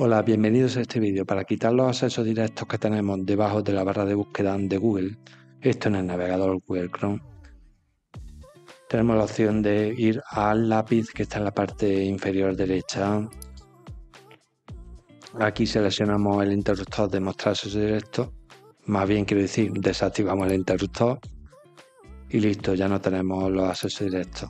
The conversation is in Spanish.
Hola, bienvenidos a este vídeo. Para quitar los accesos directos que tenemos debajo de la barra de búsqueda de Google, esto en el navegador Google Chrome, tenemos la opción de ir al lápiz que está en la parte inferior derecha. Aquí seleccionamos el interruptor de mostrar acceso directo, más bien quiero decir, desactivamos el interruptor y listo, ya no tenemos los accesos directos.